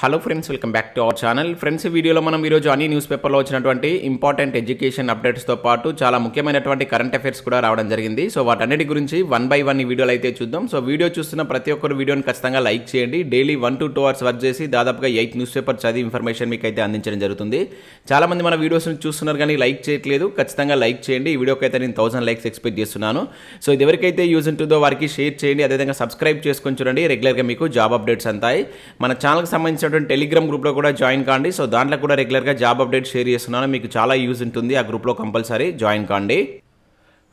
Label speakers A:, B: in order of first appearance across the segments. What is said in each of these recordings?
A: Hello friends welcome back to our channel friends ఈ వీడియోలో మనం ఈరోజు అన్ని న్యూస్ పేపర్లో వచ్చినటువంటి ఇంపార్టెంట్ ఎడ్యుకేషన్ అప్డేట్స్తో పాటు చాలా ముఖ్యమైనటువంటి కరెంట్ అఫైర్స్ కూడా రావడం జరిగింది. సో వాటన్నిటి గురించి వన్ బై వన్ ఈ వీడియోలో అయితే చూద్దాం. సో వీడియో చూస్తున్న ప్రతి ఒక్కరు వీడియోని ఖచ్చితంగా లైక్ చేయండి. Daily one to two hours work చేసి దాదాపుగా ఎయిట్ న్యూస్ పేపర్ చదివి ఇన్ఫర్మేషన్ మీకు అయితే అందించడం జరుగుతుంది. చాలా మంది మన వీడియోస్ని చూస్తున్నారు కానీ లైక్ చేయట్లేదు. ఖచ్చితంగా లైక్ చేయండి. ఈ వీడియోకి అయితే నేను థౌసండ్ లైక్స్ ఎక్స్పెక్ట్ చేస్తున్నాను. సో ఇది ఎవరికైతే యూజ్ ఉంటుందో వారికి షేర్ చేయండి. అదేవిధంగా సబ్స్క్రైబ్ చేసుకొని చూడండి. రెగ్యులర్గా మీకు జాబ్ అప్డేట్స్ అంతాయి. మన ఛానల్కి సంబంధించినటువంటి టెలిగ్రామ్ గ్రూప్లో కూడా జాయిన్ కాండి. సో దాంట్లో కూడా రెగ్యులర్గా జాబ్ అప్డేట్ షేర్ చేస్తున్నాను. మీకు చాలా యూజ్ ఉంటుంది. ఆ గ్రూప్లో కంపల్సరీ జాయిన్ కాండి.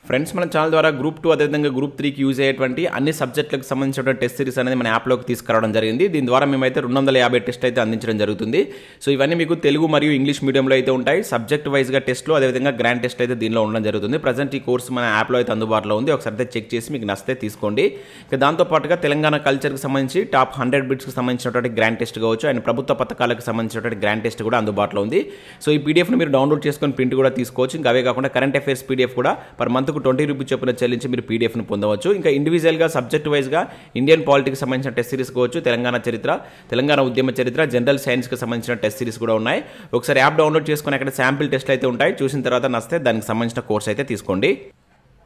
A: ఫ్రెండ్స్ మన ఛానల్ ద్వారా గ్రూప్ టూ అదేవిధంగా గ్రూప్ త్రీకి యూజ్ అయ్యేటువంటి అన్ని సబ్జెక్టులకు సంబంధించిన టెస్ట్ సిరీస్ అనేది మన యాప్లోకి తీసుకురావడం జరిగింది. దీని ద్వారా మేమైతే రెండు వందల యాభై టెస్ట్ అయితే అందించడం జరుగుతుంది. సో ఇవన్నీ మీకు తెలుగు మరియు ఇంగ్లీష్ మీడియంలో అయితే ఉంటాయి. సబ్జెక్ట్ వైజ్గా టెస్ట్లు అదేవిధంగా గ్రాండ్ టెస్ట్ అయితే దీనిలో ఉండడం జరుగుతుంది. ప్రజెంట్ ఈ కోర్స్ మన యాప్లో అయితే అందుబాటులో ఉంది. ఒకసారి అయితే చెక్ చేసి మీకు నచ్చితే తీసుకోండి. ఇక దాంతో పాటుగా తెలంగాణ కల్చర్కి సంబంధించి టాప్ హండ్రెడ్ బిట్స్కి సంబంధించినటువంటి గ్రాండ్ టెస్ట్ కావచ్చు. అండ్ ప్రభుత్వ పథకాలకు సంబంధించినటువంటి గ్రాండ్ టెస్ట్ కూడా అందుబాటులో ఉంది. సో ఈ పీడిఎఫ్ను మీరు డౌన్లోడ్ చేసుకొని ప్రింట్ కూడా తీసుకోవచ్చు. ఇంకా అవే కాకుండా కరెంట్ అఫైర్స్ పీడిఎఫ్ కూడా పర్ మంత్ మంత్కు ట్వంటీ రూపీస్ చొప్పున చెల్లించి మీరు పీడిఎఫ్ను పొందవచ్చు. ఇంకా ఇండివిజువల్గా సబ్జెక్ట్ వైజ్గా ఇండియన్ పాలిటిక్స్ సంబంధించిన టెస్ట్ సిరీస్ కావచ్చు తెలంగాణ చరిత్ర తెలంగాణ ఉద్యమ చరిత్ర జనరల్ సైన్స్కి సంబంధించిన టెస్ట్ సిరీస్ కూడా ఉన్నాయి. ఒకసారి యాప్ డౌన్లోడ్ చేసుకొని అక్కడ శాంపిల్ టెస్ట్లు అయితే ఉంటాయి. చూసిన తర్వాత నస్తే దానికి సంబంధించిన కోర్స్ అయితే తీసుకోండి.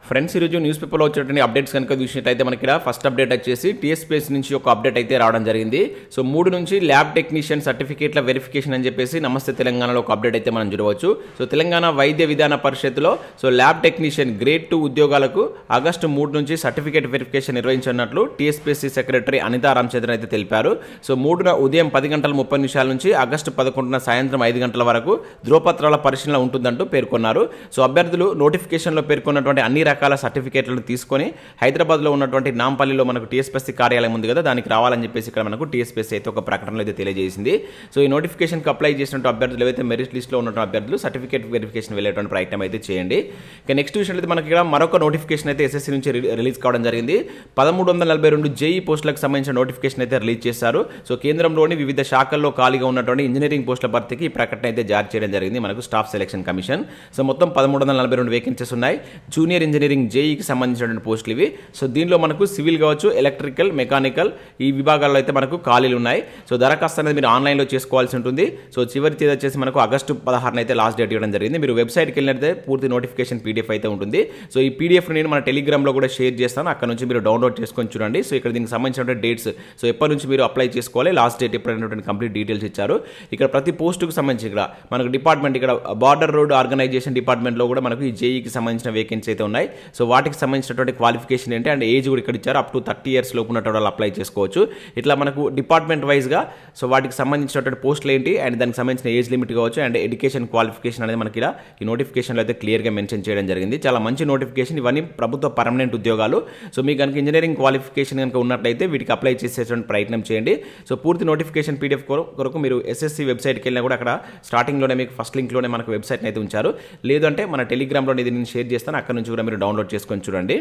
A: ఫ్రెండ్స్ ఈరోజు న్యూస్ పేపర్లో వచ్చేటువంటి అప్డేట్స్ కనుక చూసినట్టయితే మనకి ఇక్కడ ఫస్ట్ అప్డేట్ వచ్చేసి టీఎస్పీఎస్ నుంచి ఒక అప్డేట్ అయితే రావడం జరిగింది. సో మూడు నుంచి ల్యాబ్ టెక్నీషియన్ సర్టిఫికేట్ల వెరిఫికేషన్ అని చెప్పేసి నమస్తే తెలంగాణలో ఒక అప్డేట్ అయితే మనం చూడవచ్చు. సో తెలంగాణ వైద్య విధాన పరిషత్లో so lab technician grade two ఉద్యోగాలకు ఆగస్టు మూడు నుంచి సర్టిఫికేట్ వెరిఫికేషన్ నిర్వహించనున్నట్లు టీఎస్పీఎస్సీ సెక్రటరీ అనితా రామచంద్రన్ అయితే తెలిపారు. సో మూడున ఉదయం పది గంటల ముప్పై నిమిషాల నుంచి ఆగస్టు పదకొండున సాయంత్రం ఐదు గంటల వరకు ధ్రువపత్రాల పరిశీలన ఉంటుందంటూ పేర్కొన్నారు. సో అభ్యర్థులు నోటిఫికేషన్లో పేర్కొన్నటువంటి అన్ని రకాల సర్టిఫికేట్లను తీసుకొని హైదరాబాద్లో ఉన్నటువంటి నాంపల్లిలో మనకు టీఎస్పీఎస్సీ కార్యాలయం ఉంది కదా దానికి రావాలని చెప్పేసి ఇక్కడ మనకు టీఎస్పీఎస్సీ అయితే ఒక ప్రకటనలో అయితే తెలియజేసింది. సో ఈ నోటిఫికేషన్కి అప్లై చేసినటువంటి అభ్యర్థులు ఏవైతే మెరిట్ లిస్ట్లో ఉన్నటువంటి అభ్యర్థులు సర్టిఫికేట్ వెరిఫికేషన్ వెళ్ళేటువంటి ప్రయత్నం అయితే చేయండి. ఇక నెక్స్ట్ విషయంలో అయితే మనకి ఇక్కడ మరొక నోటిఫికేషన్ అయితే ఎస్ఎస్సీ నుంచి రిలీజ్ కావడం జరిగింది. పదమూడు వందల నలభై రెండు జేఈ పోస్టులకు సంబంధించిన నోటిఫికేషన్ అయితే రిలీజ్ చేశారు. సో కేంద్రంలోని వివిధ శాఖల్లో ఖాళీగా ఉన్నటువంటి ఇంజనీరింగ్ పోస్టుల భర్తీకి ఈ ప్రకటన అయితే జారీ చేయడం జరిగింది మనకు స్టాఫ్ సెలక్షన్ కమిషన్ సో మొత్తం పదమూడు వందల నలభై రెండు వేకెన్సీస్ ఉన్నాయి. జూనియర్ ఇంజనీర్ ఇంజనీరింగ్ జేఈకి సంబంధించినటువంటి పోస్టులు ఇవి. సో దీనిలో మనకు సివిల్ కావచ్చు ఎలక్ట్రికల్ మెకానికల్ ఈ విభాగాల్లో అయితే మనకు ఖాళీలు ఉన్నాయి. సో దరఖాస్తు అనేది మీరు ఆన్లైన్లో చేసుకోవాల్సి ఉంటుంది. సో చివరి తేదీ వచ్చేసి మనకు ఆగస్టు పదహారున అయితే లాస్ట్ డేట్ ఇవ్వడం జరిగింది. మీరు వెబ్సైట్కి వెళ్ళినట్లయితే పూర్తి నోటిఫికేషన్ పీడిఎఫ్ అయితే ఉంటుంది. సో ఈ పీడిఎఫ్ నేను మన టెలిగ్రామ్లో కూడా షేర్ చేస్తాను. అక్కడ నుంచి మీరు డౌన్లోడ్ చేసుకొని చూడండి. సో ఇక్కడ దీనికి సంబంధించిన డేట్స్. సో ఎప్పటి నుంచి మీరు అప్లై చేసుకోవాలి లాస్ట్ డేట్ ఎప్పుడైనటువంటి కంప్లీట్ డీటెయిల్స్ ఇచ్చారు. ఇక్కడ ప్రతి పోస్టుకు సంబంధించి ఇక్కడ మనకు డిపార్ట్మెంట్ ఇక్కడ బార్డర్ రోడ్ ఆర్గనైజేషన్ డిపార్ట్మెంట్లో కూడా మనకు ఈ జేఈకి సంబంధించిన వేకెన్సీ అయితే ఉన్నాయి. సో వాటికి సంబంధించినటువంటి క్వాలిఫికేషన్ ఏంటి? అండ్ ఏజ్ కూడా ఇక్కడ ఇచ్చారు. అప్ టు థర్టీ ఇయర్స్ లోపు ఉన్నటువంటి అప్లై చేసుకోవచ్చు. ఇట్లా మనకు డిపార్ట్మెంట్ వైజ్గా సో వాటికి సంబంధించినటువంటి పోస్టులు ఏంటి? అండ్ దానికి సంబంధించిన ఏజ్ లిమిట్ కావచ్చు. అండ్ ఎడ్యుకేషన్ క్వాలిఫికేషన్ అనేది మనకి ఇలా ఈ నోటిఫికేషన్లో అయితే క్లియర్గా మెన్షన్ చేయడం జరిగింది. చాలా మంచి నోటిఫికేషన్ ఇవన్నీ ప్రభుత్వ పర్మనెంట్ ఉద్యోగాలు. సో మీకు కనుక ఇంజనీరింగ్ క్వాలిఫికేషన్ కనుక ఉన్నట్లయితే వీటికి అప్లై చేసేటువంటి ప్రయత్నం చేయండి. సో పూర్తి నోటిఫికేషన్ పీడిఎఫ్ కొరకు మీరు ఎస్ఎస్సి వెబ్సైట్కి వెళ్ళినా కూడా అక్కడ స్టార్టింగ్లోనే మీకు ఫస్ట్ లింక్లోనే మనకు వెబ్సైట్ అయితే ఉంచారు. లేదంటే మన టెలిగ్రామ్లో ఇది నేను షేర్ చేస్తాను. అక్కడ నుంచి కూడా మీరు డౌన్లోడ్ చేసుకొని చూడండి.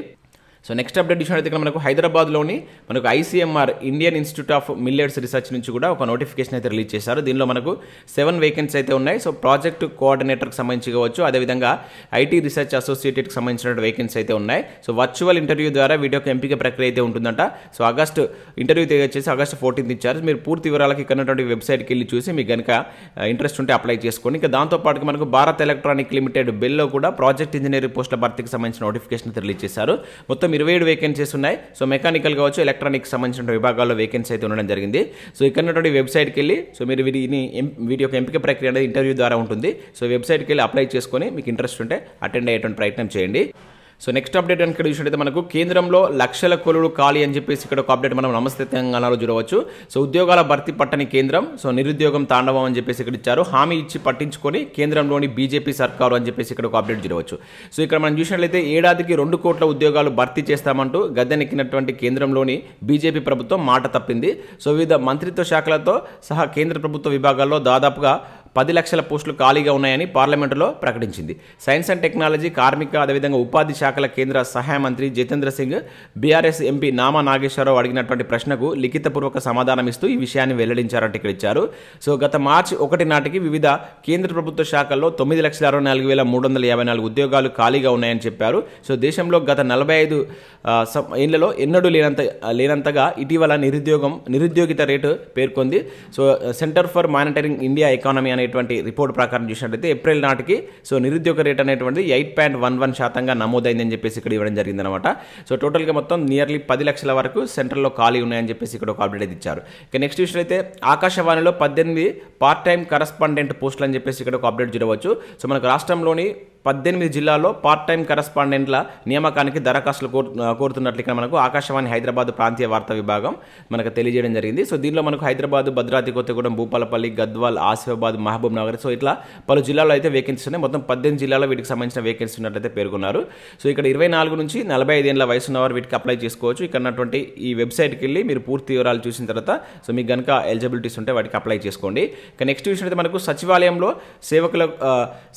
A: సో నెక్స్ట్ అప్డేట్ విషయం అయితే ఇక్కడ మనకు హైదరాబాద్లోని మనకు ICMR Indian Institute of Millets Research నుంచి కూడా ఒక నోటిఫికేషన్ అయితే రిలీజ్ చేశారు. దీనిలో మనకు సెవెన్ వేకెన్సీ అయితే ఉన్నాయి. సో ప్రాజెక్ట్ కోఆర్డినేటర్కి సంబంధించి కావచ్చు అదేవిధంగా ఐటీ రీసెర్చ్ అసోసియేటెడ్కి సంబంధించిన వేకెన్సీ అయితే ఉన్నాయి. సో వర్చువల్ ఇంటర్వ్యూ ద్వారా వీడియోకి ఎంపిక ప్రక్రియ అయితే ఉంటుందంట. సో ఆగస్ట్ ఇంటర్వ్యూ వచ్చేసి ఆగస్ట్ ఫోర్టీన్త్ ఇచ్చారు. మీరు పూర్తి వివరాలకి ఇక్కడ ఉన్నటువంటి వెబ్సైట్కి వెళ్ళి చూసి మీకు కనుక ఇంట్రెస్ట్ ఉంటే అప్లై చేసుకోండి. ఇంకా దాంతో పాటు మనకు భారత్ ఎలక్ట్రానిక్ లిమిటెడ్ బిల్లో కూడా ప్రాజెక్ట్ ఇంజనీరింగ్ పోస్టుల భర్తీకి సంబంధించిన నోటిఫికేషన్ రిలీజ్ చేశారు. మొత్తం ఇరవై ఏడు వేకెన్సీస్ ఉన్నాయి. సో మెకానికల్ కావచ్చు ఎలక్ట్రానిక్స్ సంబంధించిన విభాగాల్లో వేకెన్సీ అయితే ఉండడం జరిగింది. సో ఇక్కడ ఉన్నటువంటి వెబ్సైట్కి వెళ్ళి సో మీరు వీటిని వీటి యొక్క ఎంపిక ప్రక్రియ అనేది ఇంటర్వ్యూ ద్వారా ఉంటుంది. సో వెబ్సైట్కి వెళ్ళి అప్లై చేసుకొని మీకు ఇంట్రెస్ట్ ఉంటే అటెండ్ అయ్యేటువంటి ప్రయత్నం చేయండి. సో నెక్స్ట్ అప్డేట్ కనుక చూసినట్టయితే మనకు కేంద్రంలో లక్షల కొలుడు ఖాళీ అని చెప్పేసి ఇక్కడ ఒక అప్డేట్ మనం నమస్తే తెలంగాణలో చూడవచ్చు. సో ఉద్యోగాల భర్తీ పట్టని కేంద్రం సో నిరుద్యోగం తాండవం అని చెప్పేసి ఇక్కడ ఇచ్చారు. హామీ ఇచ్చి పట్టించుకొని కేంద్రంలోని బీజేపీ సర్కారు అని చెప్పేసి ఇక్కడ ఒక అప్డేట్ చూడవచ్చు. సో ఇక్కడ మనం చూసినట్లయితే ఏడాదికి రెండు కోట్ల ఉద్యోగాలు భర్తీ చేస్తామంటూ గద్దెనెక్కినటువంటి కేంద్రంలోని బీజేపీ ప్రభుత్వం మాట తప్పింది. సో వివిధ మంత్రిత్వ శాఖలతో సహా కేంద్ర ప్రభుత్వ విభాగాల్లో దాదాపుగా పది లక్షల పోస్టులు ఖాళీగా ఉన్నాయని పార్లమెంటులో ప్రకటించింది. సైన్స్ అండ్ టెక్నాలజీ కార్మిక అదేవిధంగా ఉపాధి శాఖల కేంద్ర సహాయ మంత్రి జితేంద్ర సింగ్ బీఆర్ఎస్ ఎంపీ నామా నాగేశ్వరరావు అడిగినటువంటి ప్రశ్నకు లిఖితపూర్వక సమాధానం ఇస్తూ ఈ విషయాన్ని వెల్లడించారంటే ఇక్కడ ఇచ్చారు. సో గత మార్చి ఒకటి నాటికి వివిధ కేంద్ర ప్రభుత్వ శాఖల్లో తొమ్మిది లక్షల అరవై నాలుగు వేల మూడు వందల యాభై నాలుగు ఉద్యోగాలు ఖాళీగా ఉన్నాయని చెప్పారు. సో దేశంలో గత నలభై ఐదు ఏళ్ళలో ఎన్నడూ లేనంత లేనంతగా ఇటీవల నిరుద్యోగం నిరుద్యోగిత రేటు పేర్కొంది. So centre for monitoring India economy అనేటువంటి రిపోర్ట్ ప్రకారం చూసినట్లయితే ఏప్రిల్ నాటికి సో నిరుద్యోగ రేట్ అనేటువంటిది ఎయిట్ పాయింట్ వన్ వన్ శాతంగా నమోదైందని చెప్పేసి ఇక్కడ ఇవ్వడం జరిగిందనమాట సో టోటల్గా మొత్తం నియర్లీ పది లక్షల వరకు సెంటర్లో ఖాళీ ఉన్నాయని చెప్పేసి ఇక్కడ ఒక అప్డేట్ అయితే ఇచ్చారు. ఇక నెక్స్ట్ విషయం అయితే ఆకాశవాణిలో పద్దెనిమిది పార్ట్ టైం కరస్పాండెంట్ పోస్టులు అని చెప్పేసి ఇక్కడ ఒక అప్డేట్ చూడవచ్చు. సో మనకు రాష్ట్రంలోని పద్దెనిమిది జిల్లాల్లో పార్ట్ టైం కరస్పాండెంట్ల నియామకానికి దరఖాస్తులు కోరు కోరుతున్నట్లు ఇక్కడ మనకు ఆకాశవాణి హైదరాబాద్ ప్రాంతీయ వార్తా విభాగం మనకు తెలియజేయడం జరిగింది. సో దీనిలో మనకు హైదరాబాద్ భద్రాద్రి కొత్తగూడెం భూపాలపల్లి గద్వాల్ ఆసిఫాబాద్ మహబూబ్ నగర్ సో ఇట్లా పలు జిల్లాలో అయితే వేకెన్సీ ఉన్నాయి. మొత్తం పద్దెనిమిది జిల్లాలో వీటికి సంబంధించిన వేకెన్సీ ఉన్నట్లయితే పేర్కొన్నారు. సో ఇక్కడ ఇరవై నాలుగు నుంచి నలభై ఐదేళ్ళ వయసు ఉన్నవారు వీటికి అప్లై చేసుకోవచ్చు. ఇక్కడ ఉన్నటువంటి ఈ వెబ్సైట్కి వెళ్ళి మీరు పూర్తి వివరాలు చూసిన తర్వాత సో మీకు కనుక ఎలిజిబిలిటీస్ ఉంటే వాటికి అప్లై చేసుకోండి. ఇక నెక్స్ట్ విషయం అయితే మనకు సచివాలయంలో సేవకుల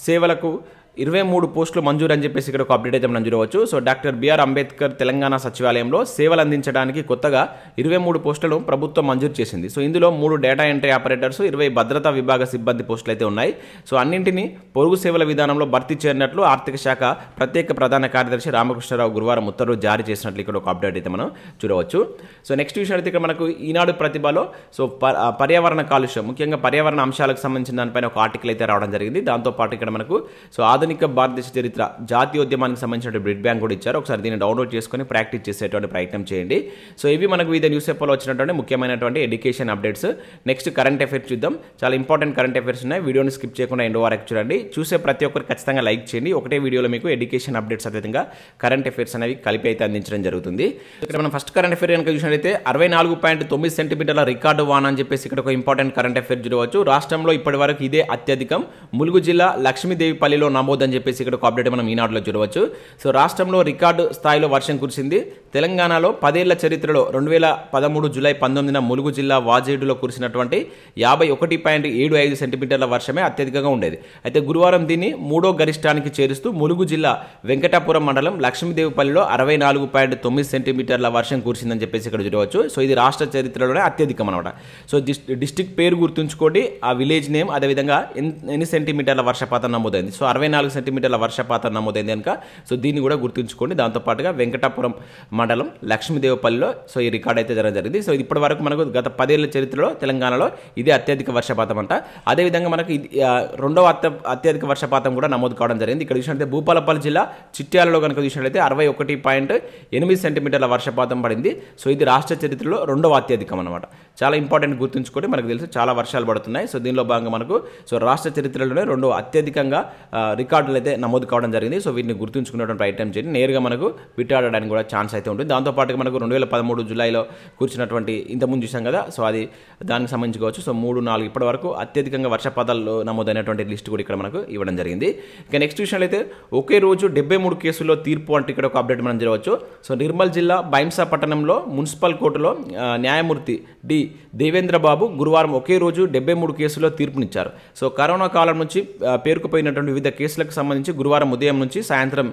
A: సేవలకు ఇరవై మూడు పోస్టులు మంజూరు అని చెప్పేసి ఇక్కడ ఒక అప్డేట్ అయితే మనం చూడవచ్చు. So doctor BR Ambedkar Telangana సచివాలయంలో సేవలు అందించడానికి కొత్తగా ఇరవై మూడు పోస్టులను ప్రభుత్వం మంజూరు చేసింది. సో ఇందులో మూడు డేటా ఎంట్రీ ఆపరేటర్స్ ఇరవై భద్రతా విభాగ సిబ్బంది పోస్టులు అయితే ఉన్నాయి. సో అన్నింటినీ పొరుగు సేవల విధానంలో భర్తీ చేరినట్లు ఆర్థిక శాఖ ప్రత్యేక ప్రధాన కార్యదర్శి రామకృష్ణరావు గురువారం ఉత్తర్వులు జారీ చేసినట్లు ఇక్కడ ఒక అప్డేట్ అయితే మనం చూడవచ్చు. సో నెక్స్ట్ విషయం అయితే ఇక్కడ మనకు ఈనాడు ప్రతిభలో సో పర్యావరణ కాలుష్యం ముఖ్యంగా పర్యావరణ అంశాలకు సంబంధించిన దానిపైన ఒక ఆర్టికల్ అయితే రావడం జరిగింది. దాంతోపాటు ఇక్కడ మనకు సో ఆధునిక భారతదేశ చరిత్ర జాతీయోద్యమానికి సంబంధించిన బ్రిడ్ బ్యాంక్ కూడా ఇచ్చారు. ఒకసారి దీన్ని డౌన్లోడ్ చేసుకొని ప్రాక్టీస్ చేసేటువంటి ప్రయత్నం చేయండి. సో ఇవి మనకు వివిధ న్యూస్ పేపర్లో వచ్చినటువంటి ముఖ్యమైనటువంటి education updates next current affairs చూద్దాం. చాలా ఇంపార్టెంట్ కరెంట్ అఫైర్స్ ఉన్నాయి. వీడియోని స్కిప్ చేయకుండా ఎండ్ వరకు చూడండి. చూసే ప్రతి ఒక్కరు ఖచ్చితంగా లైక్ చేయండి. ఒకటే వీడియోలో మీకు ఎడ్యుకేషన్ అప్డేట్స్ అదేవిధంగా కరెంట్ అఫైర్స్ అనేవి కలిపి అయితే అందించడం జరుగుతుంది. ఇక్కడ మనం ఫస్ట్ కరెంట్ అఫైర్ కనుక చూసినట్లయితే అరవై నాలుగు పాయింట్ తొమ్మిది సెంటీమీటర్ల రికార్డు వాన అని చెప్పేసి ఇక్కడ ఒక ఇంపార్టెంట్ కరెంట్ అఫైర్ చూడవచ్చు. రాష్ట్రంలో ఇప్పటి వరకు ఇదే అత్యధికం. ములుగు జిల్లా లక్ష్మీదేవిపల్లిలో నమోదని చెప్పేసి ఇక్కడ ఒక అప్డేట్ మనం ఈనాడులో చూడవచ్చు. సో రాష్ట్రంలో రికార్డు స్థాయిలో వర్షం కురిసింది. తెలంగాణలో పదేళ్ళ చరిత్రలో రెండు వేల పదమూడు జూలై పంతొమ్మిదిన ములుగు జిల్లా వాజేడులో కురిసినటువంటి యాభై ఒకటి పాయింట్ ఏడు ఐదు సెంటీమీటర్ల వర్షమే అత్యధికంగా ఉండేది. అయితే గురువారం దీన్ని మూడో గరిష్టానికి చేరుస్తూ ములుగు జిల్లా వెంకటాపురం మండలం లక్ష్మీదేవిపల్లిలో అరవై నాలుగు పాయింట్ తొమ్మిది సెంటీమీటర్ల వర్షం కురిసిందని చెప్పేసి ఇక్కడ చూడవచ్చు. సో ఇది రాష్ట్ర చరిత్రలోనే అత్యధికం అనమాట సో డిస్టిక్ పేరు గుర్తుంచుకోండి. ఆ విలేజ్ నేమ్ అదేవిధంగా ఎన్ని సెంటీమీటర్ల వర్షపాతం నమోదైంది? సో అరవై నాలుగు సెంటీమీటర్ల వర్షపాతం నమోదైంది కనుక. సో దీన్ని కూడా గుర్తుంచుకోండి. దాంతోపాటుగా వెంకటాపురం మండలం లక్ష్మీదేవపల్లిలో సో ఈ రికార్డ్ అయితే జరగడం జరిగింది. సో ఇప్పటి వరకు మనకు గత పదేళ్ళ చరిత్రలో తెలంగాణలో ఇది అత్యధిక వర్షపాతం అంట. అదేవిధంగా మనకు రెండవ అత్య అత్యధిక వర్షపాతం కూడా నమోదు కావడం జరిగింది. ఇక్కడ చూసినట్లయితే భూపాలపల్లి జిల్లా చిట్యాలలో కనుక చూసినట్లయితే అరవై ఒకటి పాయింట్ ఎనిమిది సెంటీమీటర్ల వర్షపాతం పడింది. సో ఇది రాష్ట్ర చరిత్రలో రెండవ అత్యధికం అనమాట చాలా ఇంపార్టెంట్ గుర్తుంచుకోండి. మనకు తెలుసు చాలా వర్షాలు పడుతున్నాయి. సో దీనిలో భాగంగా మనకు సో రాష్ట్ర చరిత్రలోనే రెండో అత్యధికంగా రికార్డులు అయితే నమోదు కావడం జరిగింది. సో వీటిని గుర్తుంచుకున్నటువంటి ప్రయత్నం చేయండి. నేరుగా మనకు విట్టాడడానికి కూడా ఛాన్స్ అయితే ఉంటుంది. దాంతోపాటుగా మనకు రెండు వేల పదమూడు జూలైలో కూర్చున్నటువంటి ఇంతకుముందు చూసాం కదా సో అది దానికి సంబంధించుకోవచ్చు సో మూడు నాలుగు ఇప్పటి వరకు అత్యధికంగా వర్షపాతాల్లో నమోదైనటువంటి లిస్ట్ కూడా ఇక్కడ మనకు ఇవ్వడం జరిగింది. ఇక నెక్స్ట్ విషయంలో అయితే ఒకే రోజు డెబ్బై మూడు కేసుల్లో తీర్పు అంటే ఇక్కడ ఒక అప్డేట్ మనం జరగవచ్చు సో నిర్మల్ జిల్లా బైంసా పట్టణంలో మున్సిపల్ కోర్టులో న్యాయమూర్తి డి దేవేంద్ర బాబు గురువారం ఒకే రోజు డెబ్బై మూడు కేసుల్లో తీర్పునిచ్చారు. సో కరోనా కాలం నుంచి పేరుకుపోయినటువంటి వివిధ కేసులకు సంబంధించి గురువారం ఉదయం నుంచి సాయంత్రం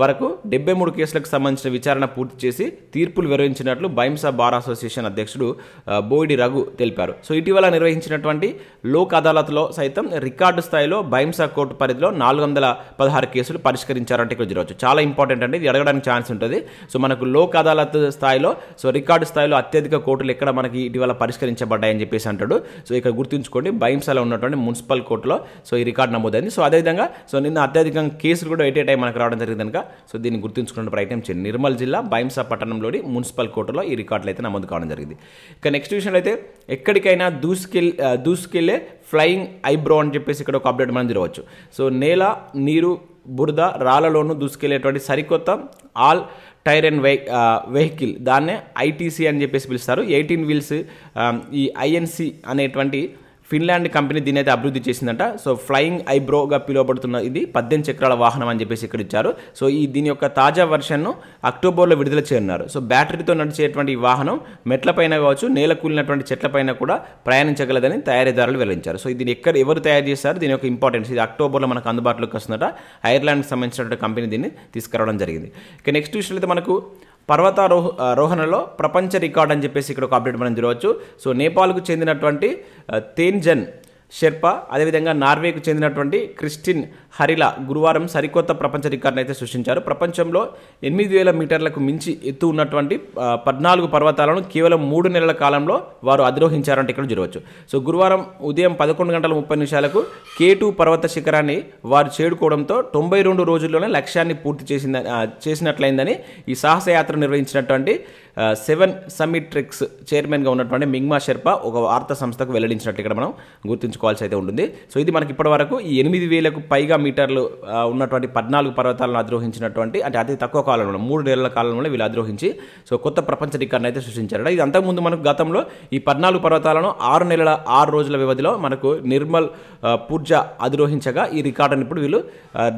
A: వరకు డెబ్బై మూడు కేసులకు సంబంధించిన విచారణ పూర్తి చేసి తీర్పులు వివరించినట్లు బైంసా బార్ అసోసియేషన్ అధ్యక్షుడు బోయిడి రఘు తెలిపారు. సో ఇటీవల నిర్వహించినటువంటి లోక్ అదాలత్లో సైతం రికార్డు స్థాయిలో బైంసా కోర్టు పరిధిలో నాలుగు వందల పదహారు కేసులు పరిష్కరించారంటే ఇక్కడ చూడవచ్చు. చాలా ఇంపార్టెంట్ అండి ఇది అడగడానికి ఛాన్స్ ఉంటుంది. సో మనకు లోక్ అదాలత్ స్థాయిలో సో రికార్డు స్థాయిలో అత్యధిక కోర్టులు ఎక్కడ మనకి ఇటీవల పరిష్కరించబడ్డాయని చెప్పేసి అంటాడు. సో ఇక్కడ గుర్తుంచుకోండి బైంసాలో ఉన్నటువంటి మున్సిపల్ కోర్టులో సో ఈ రికార్డు నమోదైంది. సో అదేవిధంగా సో నిన్న అత్యధికంగా కేసులు కూడా ఎయిట్ టైం మనకు రావడం జరిగింది కనుక సో దీన్ని గుర్తుంచుకునే ప్రయత్నం చేయండి. నిర్మల్ జిల్లా బైంసా పట్టణంలోని మున్సిపల్ కోర్టులో ఈ రికార్డులు అయితే నమోదు కావడం జరిగింది. ఇక నెక్స్ట్ విషయంలో అయితే ఎక్కడికైనా దూసుకెళ్ళి దూసుకెళ్ళే ఫ్లయింగ్ ఐబ్రో అని చెప్పేసి ఇక్కడ ఒక అప్డేట్ మనం చూడవచ్చు సో నేల నీరు బురద రాళ్ళలోనూ దూసుకెళ్ళేటువంటి సరికొత్త ఆల్ టైర్ అండ్ వెహి వెహికల్. దాన్నే ఐటీసీ అని చెప్పేసి పిలుస్తారు. ఎయిటీన్ వీల్స్ ఈ ఐఎన్సి అనేటువంటి ఫిన్లాండ్ కంపెనీ దీని అయితే అభివృద్ధి చేసిందంట. సో ఫ్లయింగ్ ఐబ్రోగా పిలువబడుతున్న ఇది పద్దెనిమిది చక్రాల వాహనం అని చెప్పేసి ఇక్కడ ఇచ్చారు. సో ఈ దీని యొక్క తాజా వర్షన్ను అక్టోబర్లో విడుదల చేయనున్నారు. సో బ్యాటరీతో నడిచేటువంటి ఈ వాహనం మెట్లపైన కావచ్చు నేల కూలినటువంటి చెట్లపైన కూడా ప్రయాణించగలదని తయారీదారులు వెల్లడించారు. సో దీన్ని ఎక్కడ ఎవరు తయారు చేశారు దీని యొక్క ఇంపార్టెన్స్ ఇది అక్టోబర్లో మనకు అందుబాటులోకి వస్తుందట. ఐర్లాండ్కి సంబంధించినటువంటి కంపెనీ దీన్ని తీసుకురావడం జరిగింది. ఇక నెక్స్ట్ విషయంలో అయితే మనకు పర్వతారోహ రోహణలో ప్రపంచ రికార్డ్ అని చెప్పేసి ఇక్కడ ఒక అప్డేట్ మనం చూడవచ్చు. సో నేపాల్కు చెందినటువంటి తేన్జన్ షెర్పా అదేవిధంగా నార్వేకు చెందినటువంటి క్రిస్టిన్ హరిల గురువారం సరికొత్త ప్రపంచ రికార్డును అయితే సృష్టించారు. ప్రపంచంలో ఎనిమిది వేల మీటర్లకు మించి ఎత్తు ఉన్నటువంటి పద్నాలుగు పర్వతాలను కేవలం మూడు నెలల కాలంలో వారు అధిరోహించారంటే ఇక్కడ చూడవచ్చు. సో గురువారం ఉదయం పదకొండు గంటల ముప్పై నిమిషాలకు కే టూ పర్వత శిఖరాన్ని వారు చేరుకోవడంతో తొంభై రెండు రోజుల్లోనే లక్ష్యాన్ని పూర్తి చేసిందని చేసినట్లయిందని ఈ సాహసయాత్ర నిర్వహించినటువంటి సెవెన్ సమ్మిట్ ట్రిక్స్ చైర్మన్గా ఉన్నటువంటి మింగ్మా షెర్పా ఒక వార్తా సంస్థకు వెల్లడించినట్టు ఇక్కడ మనం గుర్తుంచుకోవాల్సి అయితే ఉంటుంది. సో ఇది మనకి ఇప్పటి వరకు ఈ ఎనిమిది వేలకు పైగా మీటర్లు ఉన్నటువంటి పద్నాలుగు పర్వతాలను అధిరోహించినటువంటి అంటే అతి తక్కువ కాలంలో మూడు నెలల కాలంలో వీళ్ళు అధిరోహించి సో కొత్త ప్రపంచ రికార్డును అయితే సృష్టించారు. ఇది అంతకుముందు మనకు గతంలో ఈ పద్నాలుగు పర్వతాలను ఆరు నెలల ఆరు రోజుల వ్యవధిలో మనకు నిర్మల్ పూర్జ పూర్జా అధిరోహించగా ఈ రికార్డుని ఇప్పుడు వీళ్ళు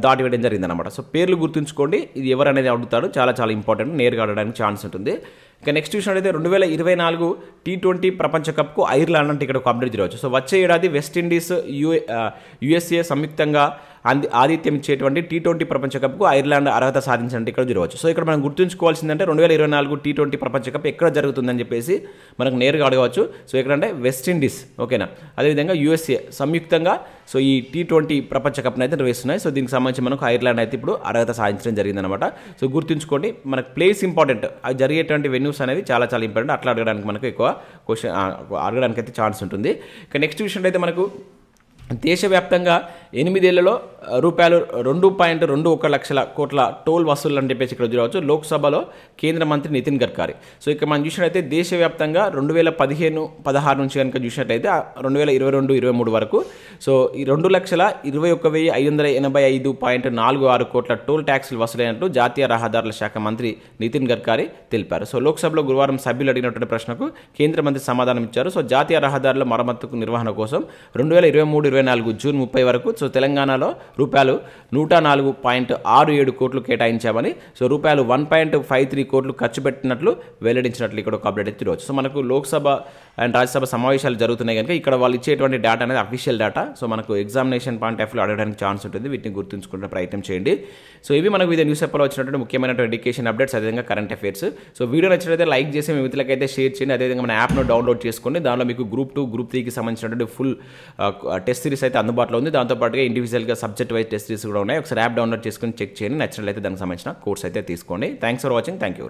A: దాటివేయడం జరిగిందనమాట సో పేర్లు గుర్తుంచుకోండి. ఇది ఎవరు అనేది అడుగుతాడు. చాలా చాలా ఇంపార్టెంట్. నేరుగా ఆడడానికి ఛాన్స్ ఉంటుంది. ఇక నెక్స్ట్ విషయం అయితే రెండు వేల ఇరవై నాలుగు టీ ట్వంటీ ప్రపంచ కప్కు ఐర్లాండ్ అంటే ఇక్కడ ఒక అప్డేట్ చూడవచ్చు సో వచ్చే ఏడాది వెస్టిండీస్ యుఏ యుఎస్ఏ సంయుక్తంగా అంది ఆతిథ్యం ఇచ్చేటువంటి టీ ట్వంటీ ప్రపంచ కప్కు ఐర్లాండ్ అర్హత సాధించినట్టు ఇక్కడ చూడవచ్చు. సో ఇక్కడ మనం గుర్తుంచుకోవాల్సిందంటే రెండు వేల ఇరవై నాలుగు టీ ట్వంటీ ప్రపంచ కప్ ఎక్కడ జరుగుతుందని చెప్పేసి మనకు నేరుగా అడగవచ్చు. సో ఎక్కడంటే వెస్టిండీస్ ఓకేనా? అదేవిధంగా యుఎస్ఏ సంయుక్తంగా సో ఈ టీ ట్వంటీ ప్రపంచ కప్ని అయితే నిర్వహిస్తున్నాయి. సో దీనికి సంబంధించి మనకు ఐర్లాండ్ అయితే ఇప్పుడు అర్హత సాధించడం జరిగిందనమాట సో గుర్తుంచుకోండి మనకు ప్లేస్ ఇంపార్టెంట్ అది జరిగేటువంటి వెన్యూస్ అనేది చాలా చాలా ఇంపార్టెంట్. అట్లా అడగడానికి మనకు ఎక్కువ క్వశ్చన్ అడగడానికి అయితే ఛాన్స్ ఉంటుంది. ఇక నెక్స్ట్ విషయంలో అయితే మనకు దేశవ్యాప్తంగా ఎనిమిదేళ్ళలో రూపాయలు రెండు పాయింట్ రెండు ఒక లక్షల కోట్ల టోల్ వసూలు అని చెప్పేసి ఇక్కడ చూడవచ్చు. లోక్సభలో కేంద్ర మంత్రి నితిన్ గడ్కరీ. సో ఇక్కడ మనం చూసినట్టయితే దేశవ్యాప్తంగా రెండు వేల పదిహేను పదహారు నుంచి కనుక చూసినట్టయితే ఆ రెండు వేల ఇరవై రెండు ఇరవై మూడు వరకు. సో ఈ రెండు లక్షల ఇరవై ఒక్క వెయ్యి ఐదు వందల ఎనభై ఐదు పాయింట్ నాలుగు ఆరు కోట్ల టోల్ ట్యాక్సులు వసూలైనట్టు జాతీయ రహదారుల శాఖ మంత్రి నితిన్ గడ్కరీ తెలిపారు. సో లోక్సభలో గురువారం సభ్యులు అడిగినటువంటి ప్రశ్నకు కేంద్ర మంత్రి సమాధానం ఇచ్చారు. సో జాతీయ రహదారుల మరమ్మతుకు నిర్వహణ కోసం రెండు వేల ఇరవై మూడు ఇరవై నాలుగు జూన్ ముప్పై వరకు సో తెలంగాణలో రూపాయలు నూట నాలుగు పాయింట్ ఆరు ఏడు కోట్లు కేటాయించామని సో రూపాయలు వన్ పాయింట్ ఫైవ్ త్రీ కోట్లు ఖర్చు పెట్టినట్లు వెల్లడించినట్లు ఇక్కడ ఒక అప్డేట్ తిరగచ్చు సో మనకు లోక్సభ అండ్ రాజ్యసభ సమావేశాలు జరుగుతున్నాయి కనుక ఇక్కడ వాళ్ళు ఇచ్చేటువంటి డేటా అనేది అఫీషియల్ డేటా సో మనకు ఎగ్జామినేషన్ పాయింట్ ఆఫ్ వ్యూ అడగడానికి ఛాన్స్ ఉంటుంది. వీటిని గుర్తుంచుకునే ప్రయత్నం చేయండి. సో ఇవి మనకు వివిధ న్యూస్ పేపర్లో వచ్చినటువంటి ముఖ్యమైన ఎడ్యుకేషన్ అప్డేట్స్ అదేవిధంగా కరెంట్ అఫేర్స్ సో వీడియో నచ్చినట్లయితే లైక్ చేసి మీ మిత్రులకైతే షేర్ చేయండి. అదేవిధంగా మన యాప్ను డౌన్లోడ్ చేసుకోండి దానిలో మీకు గ్రూప్ టూ గ్రూప్ త్రీకి సంబంధించినటువంటి ఫుల్ టెస్ట్ uh, సిరీస్ అయితే అందుబాటులో ఉంది. దాంతోపాటుగా ఇండివిజువల్గా సబ్జెక్ట్ వైజ్ టెస్ట్ సిరీస్ కూడా ఉన్నాయి. ఒకసారి యాప్ డౌన్లోడ్ చేసుకొని చెక్ చేయండి. నచ్చినట్లయితే దానికి సంబంధించిన కోర్స్ అయితే తీసుకోండి. Thanks for watching thank you